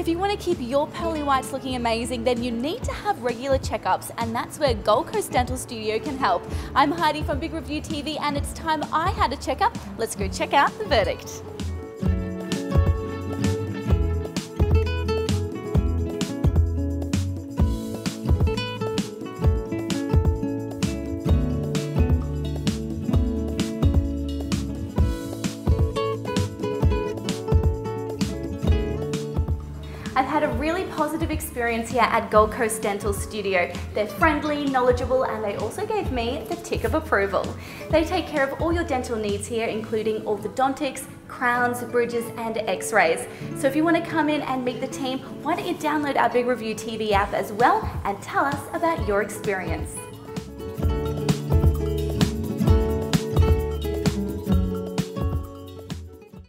If you want to keep your pearly whites looking amazing, then you need to have regular checkups, and that's where Gold Coast Dental Studio can help. I'm Heidi from Big Review TV, and it's time I had a checkup. Let's go check out the verdict. I've had a really positive experience here at Gold Coast Dental Studio. They're friendly, knowledgeable, and they also gave me the tick of approval. They take care of all your dental needs here, including orthodontics, crowns, bridges, and x-rays. So if you want to come in and meet the team, why don't you download our Big Review TV app as well and tell us about your experience.